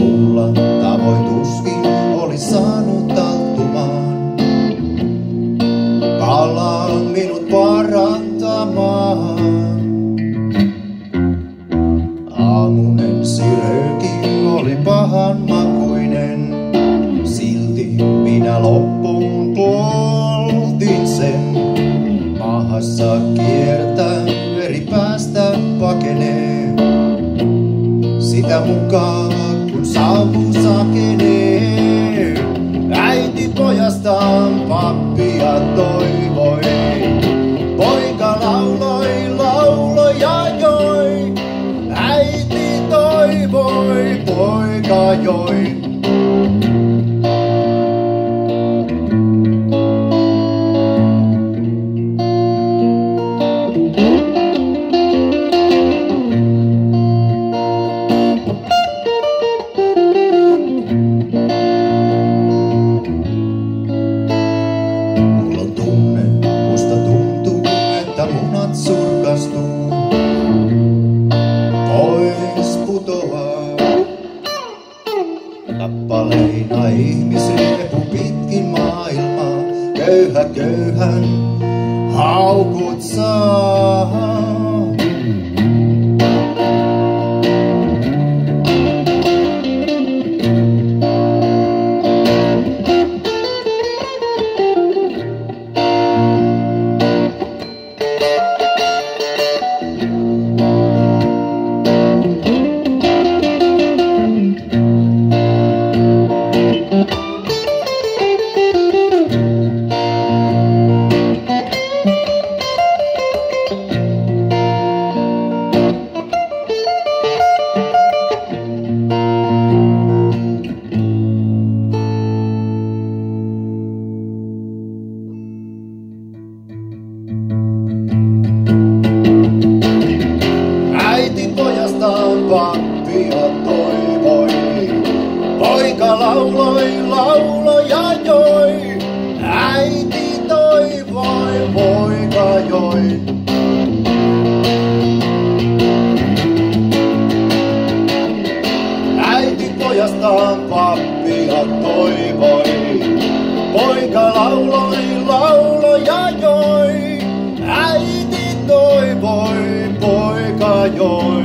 Sitä mulla tavoin tuskin oli saanut talttumaan. Palaa minut parantamaan. Aamunen siröki oli pahan makuinen. Silti minä loppuun poltin sen. Mahassa kiertää, veri päästä pakenee. Sitä mukaan saapuu sakenee. Äiti pojastaan pappia toivoi. Poika lauloi, lauloja joi. Äiti toivoi, poika joi. Ihmisriepu pitkin maailmaa. Köyhä köyhän haukut saa. Lauloi, lauloja joi. Äiti toivoi, poika joi. Äiti pojastaan pappia toivoi. Poika lauloi, lauloja joi. Äiti toivoi, poika joi.